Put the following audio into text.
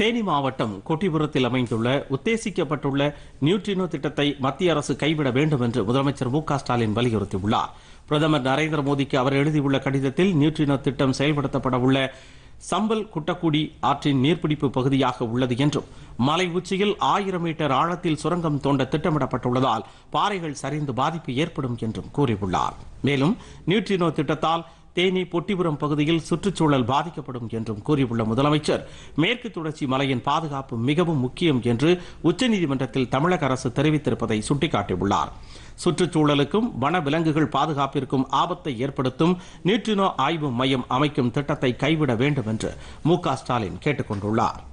தேனி மாவட்டம் கொட்டிபுரத்தில் அமைந்துள்ள உத்தேசிக்கப்பட்டுள்ள நியூட்ரினோ திட்டத்தை மத்திய அரசு கைவிட வேண்டும் என்று முதலமைச்சர் மு ஸ்டாலின் வலியுறுத்தியுள்ளார். பிரதமர் நரேந்திர மோடிக்கு அவர் எழுதியுள்ள கடிதத்தில் நியூட்ரினோ திட்டம் செயல்படுத்தப்பட உள்ள சம்பல் குட்டக்குடி ஆற்றின் நீர்பிடிப்பு பகுதியாக உள்ளது என்றும் மலை உச்சியில் ஆயிரம் மீட்டர் ஆழத்தில் சுரங்கம் தோண்ட திட்டமிடப்பட்டுள்ளதால் பாறைகள் சரிந்து பாதிப்பு ஏற்படும் என்றும் கூறியுள்ளார். மேலும் நியூட்ரினோ திட்டத்தால் தேனி பொட்டிபுரம் பகுதியில் சுற்றுச்சூழல் பாதிக்கப்படும் என்றும் கூறியுள்ள முதலமைச்சர் மேற்கு தொடர்ச்சி மலையின் பாதுகாப்பு மிகவும் முக்கியம் என்று உச்சநீதிமன்றத்தில் தமிழக அரசு தெரிவித்திருப்பதை சுட்டிக்காட்டியுள்ளார். சுற்றுச்சூழலுக்கும் வன விலங்குகள் பாதுகாப்பிற்கும் ஆபத்தை ஏற்படுத்தும் நியூட்ரினோ ஆய்வு மையம் அமைக்கும் திட்டத்தை கைவிட வேண்டும் என்று மு ஸ்டாலின் கேட்டுக் கொண்டுள்ளார்